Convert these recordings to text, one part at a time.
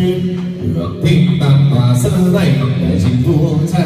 được tinh tạng và sơ dày để trình vua cha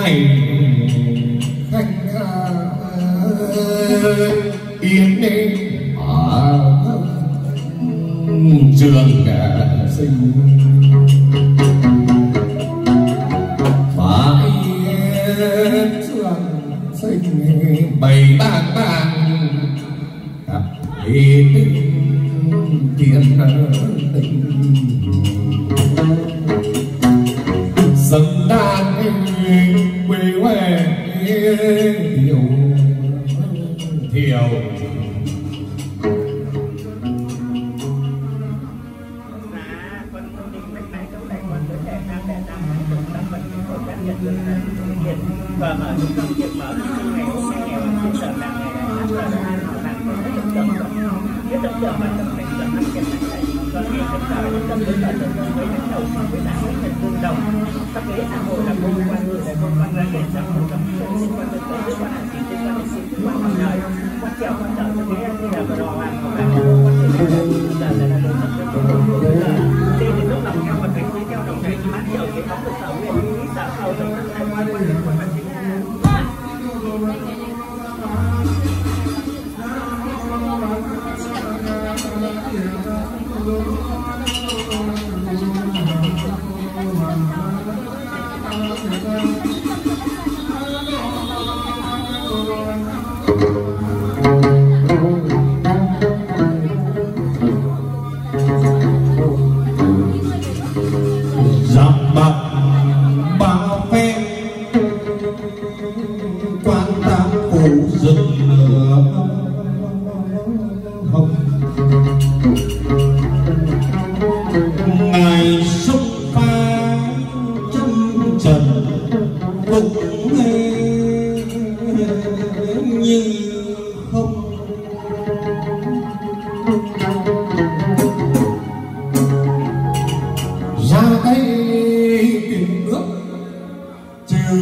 ngày khách yên đi. Ở trường cả sinh. Phải trường sinh bày bàn bàn gặp thì tình tiền tình dâm đàn thiều. Thiều và mở những công việc mở những ngày hôm nay nghèo trên sở làm ngày đã rất là an họ làm rất là tâm rất tâm giờ mà tâm mình rất là kiệt lại con nghe rất là tâm đến là tâm với đánh đầu so với đảng pháp lý xã hội là môn quan người là môn văn ra kể trong một tập sinh quan thực tế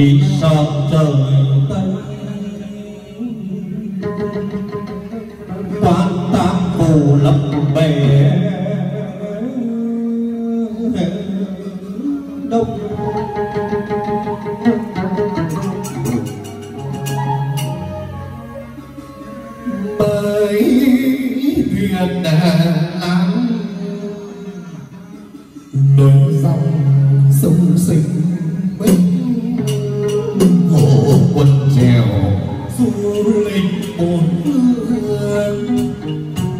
chỉ sợ trời tây? Quan tam phù lập bề đông bởi huyền lãng nối dòng sông sinh. trèo du lịch bốn phương.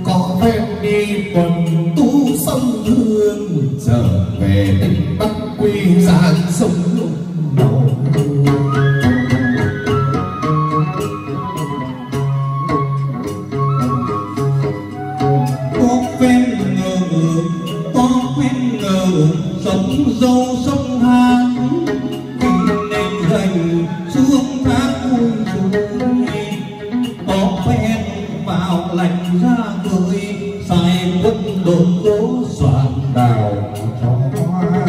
Có phép đi quần tu sông hương, trở về tỉnh bắc quy giang sông lục đầu. Có quen ngờ, có quen ngờ, sống dâu sống lạnh ra tươi, sai quân đội tố soạn đào trong hoa.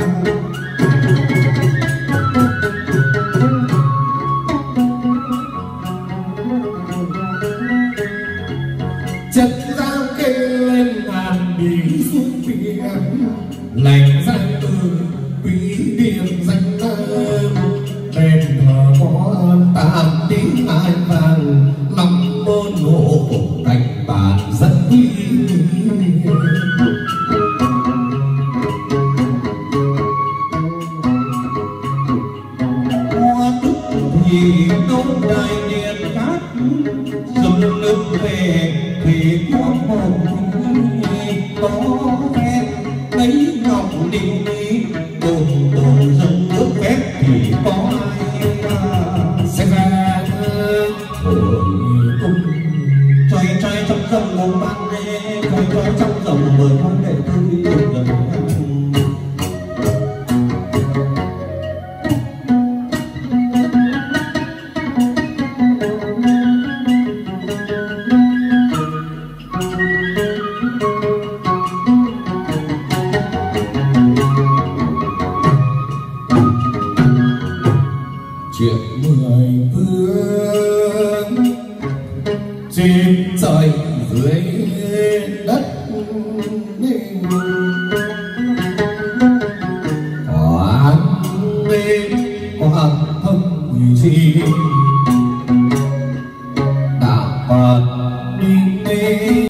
Chất giao kê lên hàn bí xuống biển lạnh ra que